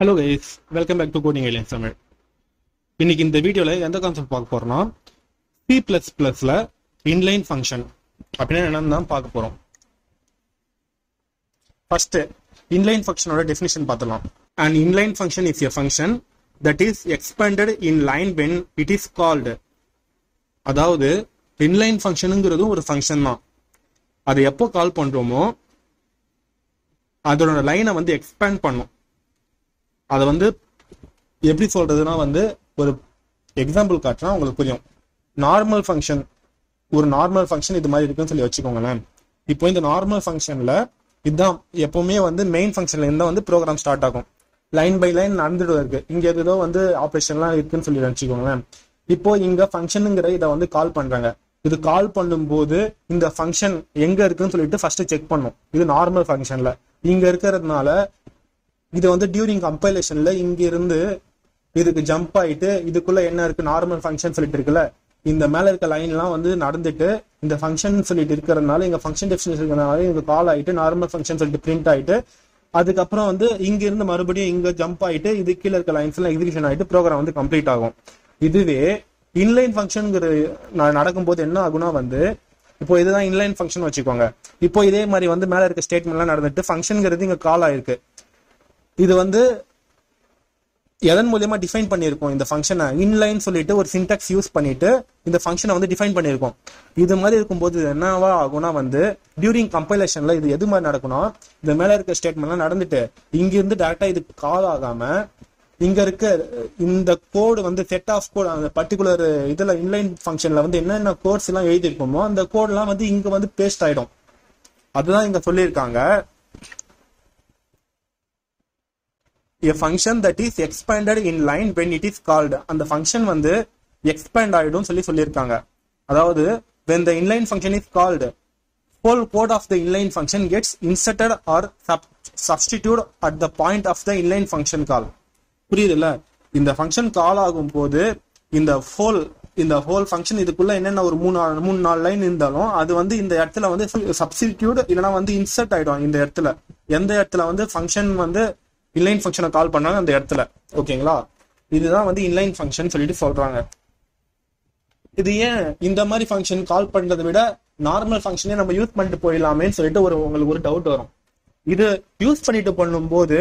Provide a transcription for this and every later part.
Hello guys welcome back to coding aliens Tamil இன்னைக்கு இந்த வீடியோவில் எந்த கான்செப்ட் பார்க்க போறோம்னா சி ப்ளஸ் ப்ளஸில் இன்லைன் ஃபங்க்ஷன் அப்படின்னா என்னன்னு தான் பார்க்க போகிறோம் ஃபஸ்ட்டு இன்லைன் ஃபங்க்ஷனோட டெஃபினிஷன் பார்த்துலாம் and inline function is a function that is expanded in line when it is called அதாவது இன்லைன் ஃபங்க்ஷனுங்கிறதும் ஒரு ஃபங்க்ஷன் தான். அதை எப்போ கால் பண்ணுறோமோ அதோட லைனை வந்து எக்ஸ்பேண்ட் பண்ணும். அதை வந்து எப்படி சொல்றதுன்னா வந்து ஒரு எக்ஸாம்பிள் காட்டினா உங்களுக்கு புரியும். நார்மல் ஃபங்க்ஷன் ஒரு நார்மல் ஃபங்க்ஷன் இது மாதிரி இருக்குன்னு சொல்லி வச்சுக்கோங்களேன். இப்போ இந்த நார்மல் ஃபங்க்ஷன்ல இதுதான் எப்பவுமே வந்து மெயின் ஃபங்க்ஷன்ல இருந்தா வந்து ப்ரோக்ராம் ஸ்டார்ட் ஆகும். லைன் பை லைன் நடந்துட்டு இருக்கு. இங்க ஏதோ வந்து ஆப்ரேஷன்லாம் இருக்குன்னு சொல்லி வச்சுக்கோங்களேன். இப்போ இங்க ஃபங்க்ஷனுங்கிற இதை வந்து கால் பண்றாங்க. இது கால் பண்ணும்போது இந்த ஃபங்க்ஷன் எங்க இருக்குன்னு சொல்லிட்டு ஃபர்ஸ்ட் செக் பண்ணும். இது நார்மல் ஃபங்க்ஷன்ல இங்க இருக்கிறதுனால இது வந்து டியூரிங் கம்பைலேஷன்ல இங்க இருந்து இதுக்கு ஜம்ப் ஆயிட்டு இதுக்குள்ள என்ன இருக்கு? நார்மல் ஃபங்க்ஷன் சொல்லிட்டு இருக்குல்ல? இந்த மேல இருக்க லைன்லாம் வந்து நடந்துட்டு இந்த ஃபங்க்ஷன் சொல்லிட்டு இருக்கிறதுனால இங்க ஃபங்க்ஷன் டெஃபினேஷன் இருக்கிறதுனால இங்க கால் ஆயிட்டு நார்மல் ஃபங்க்ஷன் சொல்லிட்டு பிரிண்ட் ஆயிட்டு அதுக்கப்புறம் வந்து இங்க இருந்து மறுபடியும் இங்க ஜம்ப் ஆயிட்டு இது கீழே இருக்க லைன்ஸ் எல்லாம் எக்ஸிகியூஷன் ஆயிட்டு ப்ரோக்ராம் வந்து கம்ப்ளீட் ஆகும். இதுவே இன்லைன் ஃபங்க்ஷனுங்கிற நடக்கும்போது என்ன ஆகுனா வந்து இப்போ இதுதான் இன்லைன் ஃபங்க்ஷன் வச்சுக்கோங்க. இப்போ இதே மாதிரி வந்து மேல இருக்க ஸ்டேட்மெண்ட்லாம் நடந்துட்டு ஃபங்க்ஷனுங்கிறது இங்க கால் ஆயிருக்கு. இது வந்து எதன் மூலியமா டிஃபைன் பண்ணியிருக்கோம்? இந்த ஃபங்க்ஷனை இன்லைன் சொல்லிட்டு ஒரு சின்டாக்ஸ் யூஸ் பண்ணிட்டு இந்த ஃபங்க்ஷனை வந்து டிஃபைன் பண்ணியிருக்கோம். இது மாதிரி இருக்கும்போது என்னவா ஆகும்னா வந்து டியூரிங் கம்பைலேஷன்ல இது எது மாதிரி நடக்கணும் இந்த மேல இருக்க ஸ்டேட்மெண்ட்லாம் நடந்துட்டு இங்கிருந்து டேரக்டா இது கால் ஆகாம இங்க இருக்க இந்த கோடு வந்து செட் ஆஃப் கோட் அந்த பர்டிகுலர் இதுல இன்லைன் ஃபங்க்ஷன்ல வந்து என்னென்ன கோட்ஸ் எல்லாம் எழுதியிருக்கோமோ அந்த கோட்லாம் வந்து இங்க வந்து பேஸ்ட் ஆயிடும். அதுதான் இங்க சொல்லியிருக்காங்க. A function that is expanded in line when it is called அந்த ஃபங்க்ஷன் வந்து எக்ஸ்பேண்ட் ஆகிடும் சொல்லி சொல்லியிருக்காங்க அதாவது when the inline function is called whole code of the inline function gets inserted or sub substitute at the point of the inline function call புரியுதுல்ல இந்த function call ஆகும் போது இந்த ஹோல் இந்த ஹோல் ஃபங்க்ஷன் இதுக்குள்ள என்னென்ன ஒரு மூணு மூணு நாலு லைன் இருந்தாலும் அது வந்து இந்த இடத்துல வந்து சப்ஸ்டிடியூட் இல்லைன்னா வந்து இன்சர்ட் ஆயிடும் இந்த இடத்துல எந்த இடத்துல வந்து ஃபங்க்ஷன் வந்து இன்லைன் ஃபங்க்ஷனை கால் பண்ணாங்க அந்த இடத்துல. ஓகேங்களா? இதுதான் வந்து இன்லைன் ஃபங்க்ஷன் சொல்லிட்டு சொல்றாங்க. இது ஏன் இந்த மாதிரி ஃபங்க்ஷன் கால் பண்றதை விட நார்மல் ஃபங்க்ஷனே நம்ம யூஸ் பண்ணிட்டு போயிடலாமேன்னு சொல்லிட்டு ஒரு உங்களுக்கு ஒரு டவுட் வரும். இது யூஸ் பண்ணிட்டு பண்ணும்போது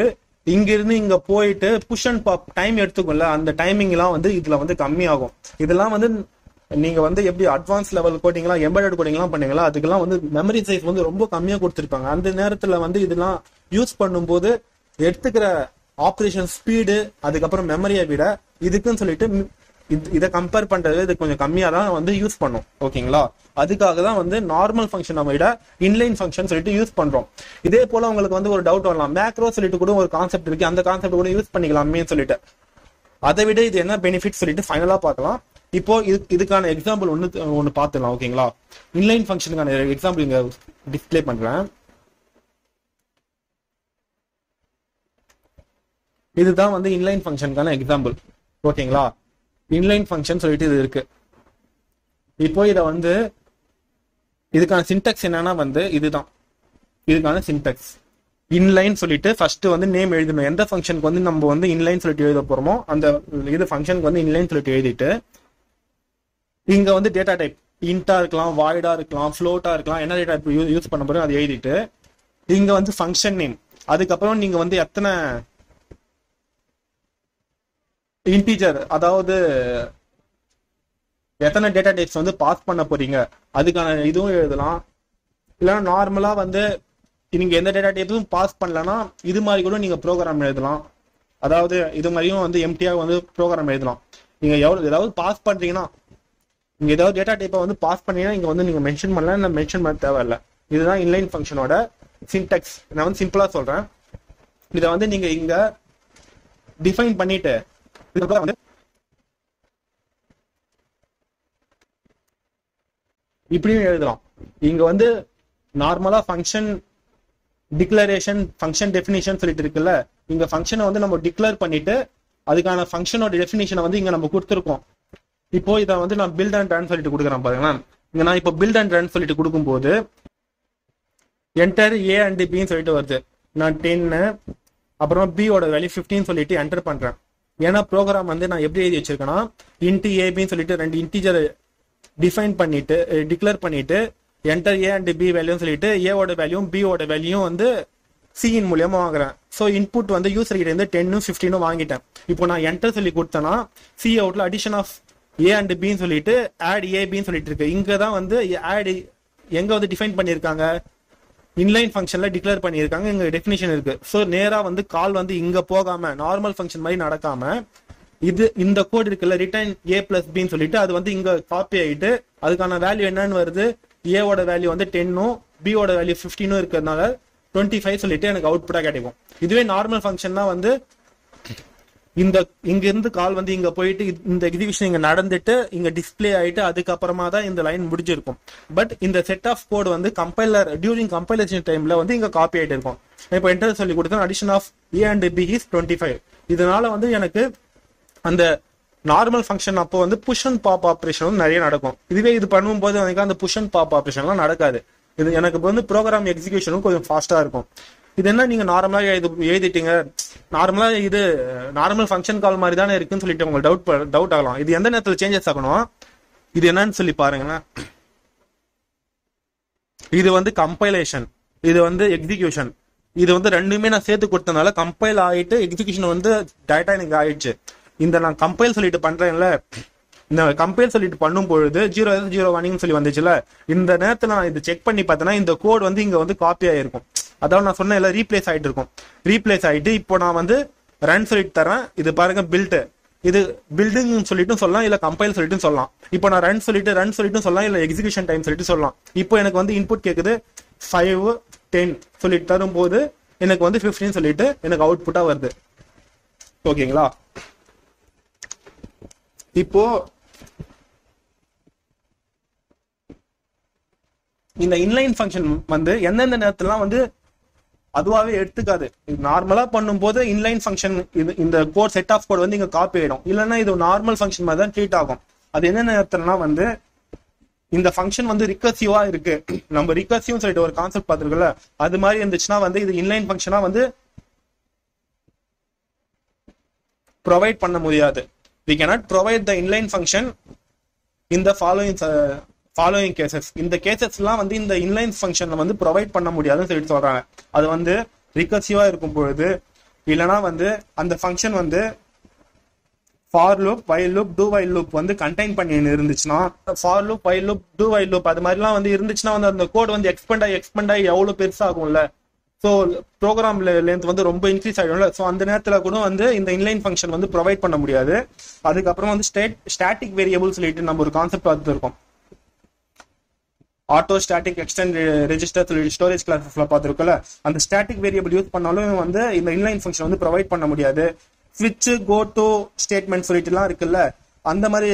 இங்கிருந்து இங்க போயிட்டு புஷ் அண்ட் பாப் டைம் எடுத்துக்கொள்ள அந்த டைமிங் எல்லாம் வந்து இதுல வந்து கம்மியாகும். இதெல்லாம் வந்து நீங்க வந்து எப்படி அட்வான்ஸ் லெவல் கோட்டிங்களா எம்பெடட் கோட்டிங்லாம் பண்ணீங்களா அதுக்கெல்லாம் வந்து மெமரி சைஸ் வந்து ரொம்ப கம்மியா கொடுத்துருப்பாங்க. அந்த நேரத்துல வந்து இதெல்லாம் யூஸ் பண்ணும்போது எடுத்துக்கிற ஆப்ரேஷன் ஸ்பீடு அதுக்கப்புறம் மெமரியை விட இதுக்குன்னு சொல்லிட்டு இது- இதை கம்பேர் பண்றது இது கொஞ்சம் கம்மியா தான் வந்து யூஸ் பண்ணும். ஓகேங்களா? அதுக்காக தான் வந்து நார்மல் ஃபங்க்ஷன் நம்ம விட இன்லைன் ஃபங்க்ஷன் சொல்லிட்டு யூஸ் பண்றோம். இதே போல உங்களுக்கு வந்து ஒரு டவுட் வரலாம். மேக்ரோ சொல்லிட்டு கூட ஒரு கான்செப்ட் இருக்கு. அந்த கான்செப்ட் கூட யூஸ் பண்ணிக்கலாமே சொல்லிட்டு. அதை விட இது என்ன பெனிஃபிட் சொல்லிட்டு ஃபைனலா பார்க்கலாம். இப்போ இது இதுக்கான எக்ஸாம்பிள் ஒன்று ஒன்று பார்த்துக்கலாம் ஓகேங்களா? இன்லைன் ஃபங்க்ஷனுக்கான எக்ஸாம்பிள் இங்கே டிஸ்ப்ளே பண்றேன். இதுதான் வந்து இன்லைன் ஃபங்க்ஷனுக்கான எக்ஸாம்பிள் ஓகேங்களா இன்லைன் ஃபங்க்ஷன் சொல்லிட்டு இது இருக்கு. இப்போ இதை வந்து இதுக்கான சின்டெக்ஸ் என்னன்னா வந்து இதுதான். இதுக்கான சின்டெக்ஸ் இன்லைன் சொல்லிட்டு ஃபர்ஸ்ட் வந்து நேம் எழுதணும். எந்த ஃபங்க்ஷனுக்கு வந்து நம்ம வந்து இன்லைன் சொல்லிட்டு எழுத போறோமோ அந்த இது ஃபங்க்ஷனுக்கு வந்து இன்லைன் சொல்லிட்டு எழுதிட்டு இங்க வந்து டேட்டா டைப் இன்டா இருக்கலாம் வாய்டா இருக்கலாம் ஃப்ளோட்டா இருக்கலாம் என்ன டேட்டா டைப் யூஸ் பண்ண போறோம் அதை எழுதிட்டு இங்க வந்து ஃபங்க்ஷன் நேம் அதுக்கப்புறம் நீங்க வந்து எத்தனை இன்டீஜர் அதாவது எத்தனை டேட்டா டைப்ஸ் வந்து பாஸ் பண்ண போறீங்க? அதுக்கான இதுவும் எழுதலாம். இல்லைன்னா நார்மலா வந்து நீங்க எந்த டேட்டா டைப்பும் பாஸ் பண்ணலன்னா இது மாதிரி கூட நீங்க ப்ரோக்ராம் எழுதலாம். அதாவது இது மாதிரியும் வந்து எம்டியா வந்து ப்ரோக்ராம் எழுதலாம். நீங்க எவ்வளவு ஏதாவது பாஸ் பண்றீங்கன்னா நீங்க ஏதாவது டேட்டா டைப்பை வந்து பாஸ் பண்ணீங்கன்னா இங்க வந்து நீங்க மென்ஷன் பண்ணலாம் இல்லை மென்ஷன் பண்ண தேவையில்ல. இதுதான் இன்லைன் ஃபங்க்ஷனோட சின்டெக்ஸ் நான் வந்து சிம்பிளா சொல்றேன். இதை வந்து நீங்க இங்க டிஃபைன் பண்ணிட்டு இதுக்கப்புறம் வந்து இப்படியும் எழுதலாம் இங்க வந்து நார்மலா ஃபங்க்ஷன் டிக்ளரேஷன் ஃபங்க்ஷன் டெஃபினிஷன் சொல்லிட்டு இருக்குல்ல இங்க ஃபங்க்ஷனை வந்து நம்ம டிக்ளேர் பண்ணிட்டு அதுக்கான ஃபங்க்ஷனோட டெஃபினிஷனை வந்து இங்க நம்ம கொடுத்துருக்கோம். இப்போ இதை வந்து நான் பில்ட் அண்ட் ரன் சொல்லிட்டு கொடுக்குறேன் பாருங்களேன் இங்க நான் இப்போ பில்ட் அண்ட் ரன் சொல்லிட்டு கொடுக்கும்போது என்டர் ஏ அண்ட் பின்னு சொல்லிட்டு வருது. நான் டென்னு அப்புறம் பியோட வேல்யூ ஃபிஃப்டின்னு சொல்லிட்டு என்டர் பண்றேன். ஏன்னா ப்ரோக்ராம் வந்து நான் எப்படி எழுதி வச்சிருக்கேன்னா இன்டி ஏபின்னு சொல்லிட்டு ரெண்டு இன்டிஜர் டிஃபைன் பண்ணிட்டு டிக்ளேர் பண்ணிட்டு என்டர் ஏ அண்ட் பி வேல்யூன்னு சொல்லிட்டு ஏவோட வேல்யூ பியோட வேல்யூ வந்து சியின் மூலியமா வாங்குறேன். ஸோ இன்புட் வந்து யூசர் கிட்ட இருந்து டென்னும் ஃபிஃப்டீனும் வாங்கிட்டேன். இப்போ நான் என்டர் சொல்லி கொடுத்தேன்னா சி அவுட்ல அடிஷன் ஆஃப் ஏ அண்ட் பின்னு சொல்லிட்டு ஆட் ஏபின்னு சொல்லிட்டு இருக்கு. இங்க தான் வந்து ஆட் எங்க வந்து டிஃபைன் பண்ணியிருக்காங்க? இன்லைன் ஃபங்க்ஷனில் டிக்ளேர் பண்ணியிருக்காங்க. இங்கே டெஃபினேஷன் இருக்குது ஸோ நேராக வந்து கால் வந்து இங்கே போகாமல் நார்மல் ஃபங்க்ஷன் மாதிரி நடக்காமல் இது இந்த கோட் இருக்குல்ல ரிட்டர்ன் ஏ பிளஸ் பின்னு சொல்லிட்டு அது வந்து இங்கே காப்பி ஆகிட்டு அதுக்கான வேல்யூ என்னன்னு வருது? ஏவோட வேல்யூ வந்து டென்னும் பியோட வேல்யூ ஃபிஃப்டீனும் இருக்கிறதுனால டுவெண்ட்டி ஃபைவ் சொல்லிட்டு எனக்கு அவுட்புட்டாக கிடைக்கும். இதுவே நார்மல் ஃபங்க்ஷன்னா வந்து இந்த இங்க இருந்து கால் வந்து இங்க போயிட்டு இந்த எக்ஸிபிஷன் இங்க நடந்துட்டு இங்க டிஸ்ப்ளே ஆயிட்டு அதுக்கப்புறமா தான் இந்த லைன் முடிஞ்சிருக்கும். பட் இந்த செட் ஆஃப் கோட் வந்து கம்பைலர் டியூரிங் கம்பைலேஷன் டைம்ல வந்து இங்க காப்பி ஆயிட்டு இருக்கும். இப்போ என்டர் சொல்லி கொடுத்தா addition of A and B is twenty five இதனால வந்து எனக்கு அந்த நார்மல் ஃபங்க்ஷன் அப்போ வந்து புஷ் அண்ட் பாப் ஆப்ரேஷனும் நிறைய நடக்கும். இதுவே இது பண்ணும்போது எனக்கு அந்த புஷ் அண்ட் பாப் ஆப்ரேஷன்லாம் நடக்காது. இது எனக்கு வந்து ப்ரோக்ராம் எக்ஸிகியூஷனும் கொஞ்சம் ஃபாஸ்டா இருக்கும். இது என்ன நீங்க நார்மலாக எழுதி எழுதிட்டீங்க? நார்மலா இது நார்மல் ஃபங்க்ஷன் கால் மாதிரி தானே இருக்குன்னு சொல்லிட்டு உங்களுக்கு டவுட் டவுட் ஆகலாம். இது எந்த நேரத்தில் சேஞ்சஸ் ஆகணும்? இது என்னன்னு சொல்லி பாருங்களேன். இது வந்து கம்பைலேஷன் இது வந்து எக்ஸிக்யூஷன் இது வந்து ரெண்டுமே நான் சேர்த்து கொடுத்தனால கம்பைல் ஆகிட்டு எக்ஸிக்யூஷன் வந்து டேட்டா எனக்கு ஆயிடுச்சு. இந்த நான் கம்பைல் சொல்லிட்டு பண்றேன்ல. இந்த கம்பைல் சொல்லிட்டு பண்ணும் பொழுது ஜீரோ ஜீரோ ஒன்னிங் சொல்லி வந்துச்சுல. இந்த நேரத்தில் நான் இது செக் பண்ணி பார்த்தேன்னா இந்த கோட் வந்து இங்கே வந்து காப்பி ஆயிருக்கும். அதாவது நான் சொன்ன எல்லாம் ரீப்ளேஸ் ஆகிட்டு இருக்கும். ரீப்ளேஸ் ஆகிட்டு இப்போ நான் வந்து ரன் சொல்லிட்டு தரேன் இது பாருங்க பில்ட்டு இது பில்டிங் சொல்லிட்டும் சொல்லலாம் இல்ல கம்பைல் சொல்லிட்டும் சொல்லலாம். இப்போ நான் ரன் சொல்லிட்டு ரன் சொல்லிட்டும் சொல்லலாம் இல்ல எக்ஸிகியூஷன் டைம் சொல்லிட்டு சொல்லலாம். இப்போ எனக்கு வந்து இன்புட் கேக்குது ஃபைவ் டென் சொல்லிட்டு தரும்போது எனக்கு வந்து 15 சொல்லிட்டு எனக்கு அவுட்புட்டாக வருது. ஓகேங்களா? இப்போ இந்த இன்லைன் ஃபங்க்ஷன் வந்து எந்தெந்த நேரத்துலலாம் வந்து அதுவாகவே எடுத்துக்காது. நார்மலா பண்ணும்போது இன்லைன் ஃபங்க்ஷன் இது இந்த கோட் செட் ஆஃப் கோட் வந்து இங்க காப்பி ஆயிடும். இல்லைன்னா இது நார்மல் ஃபங்க்ஷன் மாதிரி தான் ட்ரீட் ஆகும். அது என்ன நேரத்துலனா வந்து இந்த ஃபங்க்ஷன் வந்து ரிகர்சிவா இருக்கு. நம்ம ரிகர்சிவ்னு சொல்லிட்டு ஒரு கான்செப்ட் பார்த்துருக்கோம்ல அது மாதிரி இருந்துச்சுன்னா வந்து இது இன்லைன் ஃபங்க்ஷனா வந்து ப்ரொவைட் பண்ண முடியாது. We cannot provide the inline function இந்த ஃபாலோயிங் ஃபாலோயிங் கேசஸ் இந்த கேசஸ்லாம் வந்து இந்த இன்லைன் ஃபங்க்ஷனில் வந்து ப்ரொவைட் பண்ண முடியாதுன்னு சொல்லிட்டு சொல்கிறாங்க அது வந்து ரிகர்சிவாக இருக்கும் பொழுது இல்லைனா வந்து அந்த ஃபங்க்ஷன் வந்து for loop while loop do while loop வந்து கண்டெயின் பண்ணி இருந்துச்சுன்னா for loop while loop do while loop அது மாதிரிலாம் வந்து இருந்துச்சுன்னா வந்து அந்த கோட் வந்து எக்ஸ்பெண்ட் ஆகி எக்ஸ்பெண்ட் ஆகி எவ்வளோ பெருசாகும்ல. ஸோ ப்ரோக்ராம் லென்த் வந்து ரொம்ப இன்க்ரீஸ் ஆகிடும்ல. ஸோ அந்த நேரத்தில் கூட வந்து இந்த இன்லைன் ஃபங்க்ஷன் வந்து ப்ரொவைட் பண்ண முடியாது. அதுக்கப்புறம் வந்து ஸ்டேட் ஸ்டாட்டிக் வேரியபிள் சொல்லிட்டு நம்ம ஒரு கான்செப்ட் பார்த்துருக்கோம். Auto static extend register storage கிளாஸஸ்ல பார்த்துருக்கோம்ல அந்த ஸ்டாட்டிக் வேரியபிள் யூஸ் பண்ணாலும் வந்து இந்த இன்லைன் ஃபங்க்ஷன் வந்து ப்ரொவைட் பண்ண முடியாது. ஸ்விட்ச் கோ டு ஸ்டேட்மெண்ட் சொல்லிட்டுலாம் இருக்குல்ல அந்த மாதிரி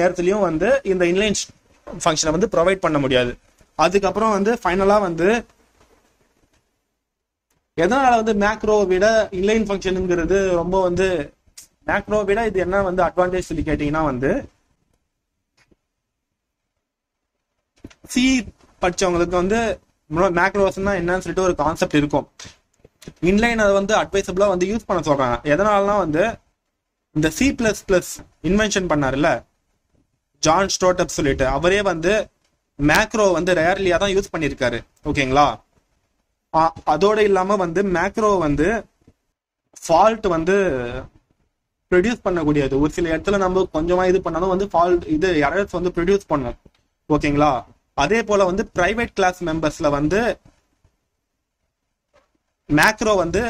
நேரத்துலயும் வந்து இந்த இன்லைன் ஃபங்க்ஷனை வந்து ப்ரொவைட் பண்ண முடியாது. அதுக்கப்புறம் வந்து ஃபைனலாக வந்து எதனால வந்து மேக்ரோ விட இன்லைன் ஃபங்க்ஷனுங்கிறது ரொம்ப வந்து மேக்ரோ விட இது என்ன வந்து அட்வான்டேஜ் சொல்லி கேட்டிங்கன்னா வந்து சி படிச்சவங்களுக்கு வந்து மேக்ரோஸ்னா என்னன்னு சொல்லிட்டு ஒரு கான்செப்ட் இருக்கும். இன்லைன் அதை வந்து அட்வைசபிளா வந்து யூஸ் பண்ண சொல்றாங்க. எதனாலலாம் வந்து இந்த சி பிளஸ் பிளஸ் இன்வென்ஷன் பண்ணார்ல ஜான் ஸ்டோட்டப் சொல்லிட்டு அவரே வந்து மேக்ரோ வந்து ரேர்லியா தான் யூஸ் பண்ணியிருக்காரு ஓகேங்களா அதோட இல்லாம வந்து மேக்ரோ வந்து ஃபால்ட் வந்து ப்ரொடியூஸ் பண்ணக்கூடியது. ஒரு சில இடத்துல நம்ம கொஞ்சமா இது பண்ணாலும் வந்து ஃபால்ட் இது எரர்ஸ் வந்து ப்ரொடியூஸ் பண்ணும். ஓகேங்களா அதே போல வந்து பிரைவேட் கிளாஸ் மெம்பர்ஸ்ல வந்து மேக்ரோ வந்து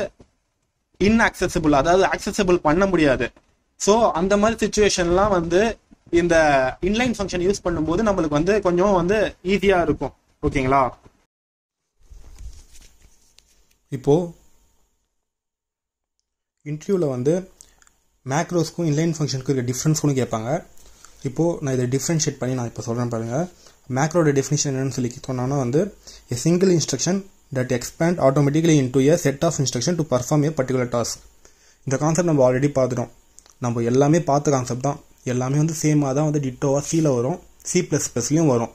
இன்அக்சசிபிள் அதாவது அக்சசிபிள் பண்ண முடியாது. ஸோ அந்த மாதிரி சுச்சுவேஷன்லாம் வந்து இந்த இன்லைன் ஃபங்க்ஷன் யூஸ் பண்ணும்போது நம்மளுக்கு வந்து கொஞ்சம் வந்து ஈஸியாக இருக்கும். ஓகேங்களா இப்போது இன்டர்வியூவில் வந்து மேக்ரோஸ்க்கும் இன்லைன் ஃபங்க்ஷனுக்கும் இருக்க டிஃப்ரென்ஸ் கேட்பாங்க. இப்போது நான் இதை டிஃப்ரென்ஷியேட் பண்ணி நான் இப்போ சொல்கிறேன் பாருங்கள் மேக்ரோட டெஃபினிஷன் என்னன்னு சொல்லி சொன்னோன்னா வந்து a single instruction that expand automatically into a set of instruction to perform a particular task இந்த கான்செப்ட் நம்ம ஆல்ரெடி பார்த்துட்டோம். நம்ம எல்லாமே பார்த்த கான்செப்ட் தான். எல்லாமே வந்து சேமாக தான் வந்து டிட்டோவாக சியில் வரும். சி ப்ளஸ் ப்ளஸ்லையும் வரும்.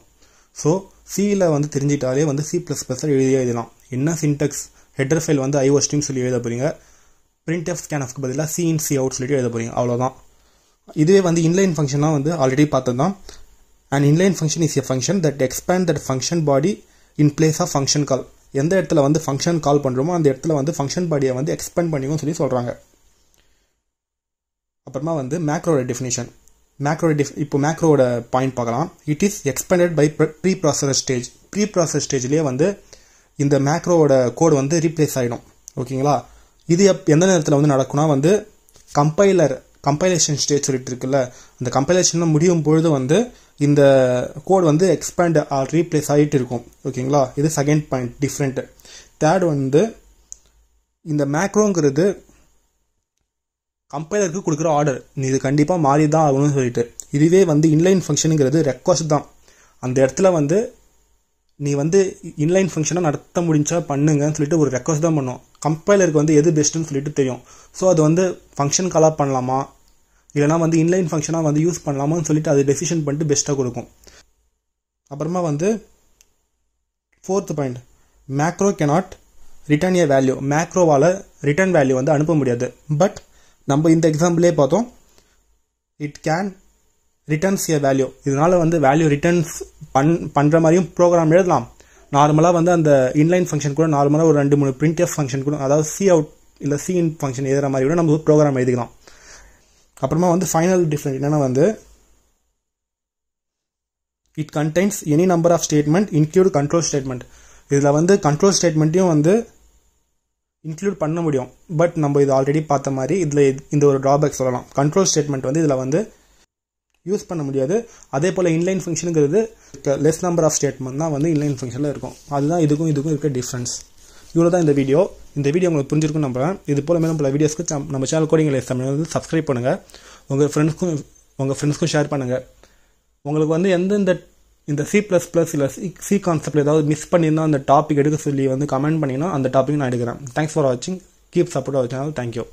ஸோ சியில் வந்து தெரிஞ்சிட்டாலே வந்து சி ப்ளஸ் ப்ளஸில் எழுதியே எழுதலாம். என்ன சின்டெக்ஸ் ஹெட்டர் ஃபைல் வந்து ஐஓ ஸ்ட்ரீம் சொல்லி எழுத போகிறீங்க பிரிண்ட் எஃப் ஸ்கேன்எஃப்க்கு பதிலாக சி இன் சி அவுட் சொல்லிட்டு எழுத போகிறீங்க அவ்வளோதான் இதுவே வந்து இன்லைன் ஃபங்க்ஷன்லாம் வந்து ஆல்ரெடி பார்த்தது தான் and inline function is a function that expand that function body in place of function call எந்த இடத்துல வந்து ஃபங்க்ஷன் கால் பண்ணுறோமோ அந்த இடத்துல வந்து ஃபங்க்ஷன் பாடியை வந்து எக்ஸ்பேண்ட் பண்ணிக்கும் சொல்லி சொல்கிறாங்க அப்புறமா வந்து மேக்ரோட டெஃபினிஷன் மேக்ரோ டிஃப் இப்போ மேக்ரோட பாயிண்ட் பார்க்கலாம். It is expanded by preprocessor stage preprocess ஸ்டேஜ்லேயே வந்து இந்த மேக்ரோவோட கோட் வந்து ரீப்ளேஸ் ஆகிடும் ஓகேங்களா இது எப் எந்த நேரத்தில் வந்து நடக்கும்னா வந்து கம்பைலர் கம்பைலேஷன் ஸ்டேஜ் சொல்லிட்டு இருக்குல்ல அந்த கம்பைலேஷன்லாம் முடியும் பொழுது வந்து இந்த கோட் வந்து எக்ஸ்பேண்ட் ஆர் ரீப்ளேஸ் ஆகிட்டு இருக்கும். ஓகேங்களா? இது செகண்ட் பாயிண்ட் டிஃப்ரெண்ட்டு தேர்ட் வந்து இந்த மேக்ரோங்கிறது கம்பைலருக்கு கொடுக்குற ஆர்டர் நீ இது கண்டிப்பாக மாறி தான் ஆகணும்னு சொல்லிட்டு. இதுவே வந்து இன்லைன் ஃபங்க்ஷனுங்கிறது ரெக்வஸ்ட் தான். அந்த இடத்துல வந்து நீ வந்து இன்லைன் ஃபங்க்ஷனாக நடத்த முடிஞ்சா பண்ணுங்கன்னு சொல்லிட்டு ஒரு ரெக்வஸ்ட் தான் பண்ணும். கம்பைலருக்கு வந்து எது பெஸ்ட்டுன்னு சொல்லிட்டு தெரியும். ஸோ அது வந்து ஃபங்க்ஷன் காலாக பண்ணலாமா? இல்லைனா வந்து இன்லைன் ஃபங்க்ஷனாக வந்து யூஸ் பண்ணலாமான்னு சொல்லிட்டு அது டெசிஷன் பண்ணிட்டு பெஸ்ட்டாக கொடுக்கும். அப்புறமா வந்து fourth point macro cannot return a value மேக்ரோவால் return value வந்து அனுப்ப முடியாது. பட் நம்ம இந்த எக்ஸாம்பிளே பார்த்தோம். It can returns a value இதனால வந்து வேல்யூ ரிட்டர்ன்ஸ் பண் பண்ணுற மாதிரியும் ப்ரோக்ராம் எழுதலாம். நார்மலாக வந்து அந்த இன்லைன் ஃபங்க்ஷன் கூட நார்மலாக ஒரு ரெண்டு மூணு பிரிண்ட் எஃப் ஃபங்க்ஷன் கூட அதாவது சி அவுட் இல்லை சி இன் ஃபங்க்ஷன் எழுதுற மாதிரி கூட நம்ம ப்ரோக்ராம் எழுதிக்கலாம். அப்புறமா வந்து ஃபைனல் டிஃப்ரெண்ட் என்னென்னா வந்து it contains any number of statement include control statement இதில் வந்து கண்ட்ரோல் ஸ்டேட்மெண்ட்டையும் வந்து இன்க்ளூட் பண்ண முடியும். பட் நம்ம இது ஆல்ரெடி பார்த்த மாதிரி இதில் இந்த ஒரு ட்ராபேக் சொல்லலாம். கண்ட்ரோல் ஸ்டேட்மெண்ட் வந்து இதில் வந்து யூஸ் பண்ண முடியாது. அதே போல் இன்லைன் ஃபங்க்ஷனுங்கிறது லெஸ் நம்பர் ஆஃப் ஸ்டேட்மெண்ட் தான் வந்து இன்லைன் ஃபங்க்ஷனில் இருக்கும். அதுதான் இதுக்கும் இதுக்கும் இருக்க டிஃப்ரென்ஸ் இவ்வளோ தான் இந்த வீடியோ இந்த வீடியோ உங்களுக்கு புரிஞ்சிருக்கும் நம்புறேன். இது போல் மேலும் பல வீடியோஸ்க்கு நம்ம சேனல் கோடிங் லைஃப் தமிழ் வந்து சப்ஸ்கிரைப் பண்ணுங்கள் உங்கள் ஃப்ரெண்ட்ஸ்க்கும் உங்கள் ஃப்ரெண்ட்ஸ்க்கும் ஷேர் பண்ணுங்கள் உங்களுக்கு வந்து எந்தெந்த இந்த சி ப்ளஸ் ப்ளஸ் இல்லை சி சி கான்செப்ட் ஏதாவது மிஸ் பண்ணியிருந்தா அந்த டாபிக் எடுக்க சொல்லி வந்து கமெண்ட் பண்ணிங்கன்னா அந்த டாபிக் நான் எடுக்கிறேன். தேங்க்ஸ் ஃபார் வாட்சிங் keep support our channel thank you